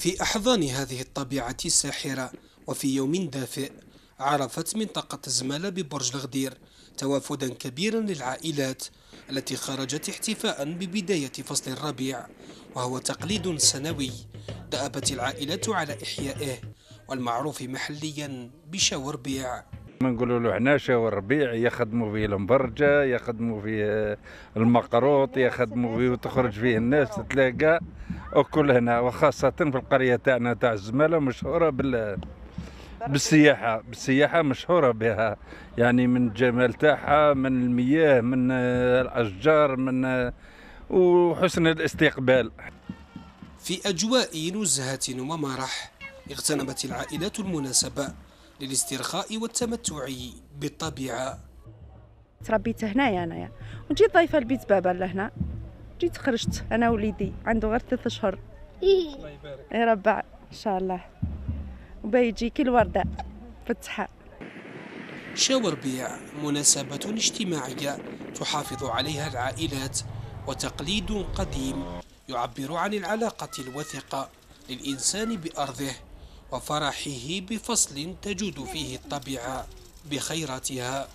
في أحضان هذه الطبيعة الساحرة وفي يوم دافئ عرفت منطقة زمالة ببرج الغدير توافدا كبيرا للعائلات التي خرجت احتفاء ببداية فصل الربيع وهو تقليد سنوي دأبت العائلة على إحيائه والمعروف محليا بشاور بيع. ما نقولوا له حنا شاور ربيع يخدموا فيه المبرجة يخدموا فيه المقروط يخدموا فيه وتخرج فيه الناس تتلاقى وكل هنا وخاصة في القرية تاعنا تاع الزمالة مشهورة بال بالسياحة. بالسياحة مشهورة بها. يعني من الجمال تاعها من المياه من الأشجار من وحسن الاستقبال. في أجواء نزهة ومرح اغتنمت العائلات المناسبة للاسترخاء والتمتع بالطبيعة. تربيت هنايا أنايا. وجيت ضيفه لبيت بابا لهنا. جيت خرجت أنا وليدي عنده غير ثلاث اشهر يربع إن شاء الله. وبيجي كل ورده فتحة. شاور بيع مناسبة اجتماعية تحافظ عليها العائلات وتقليد قديم يعبر عن العلاقة الوثيقة للإنسان بأرضه وفرحه بفصل تجود فيه الطبيعة بخيراتها.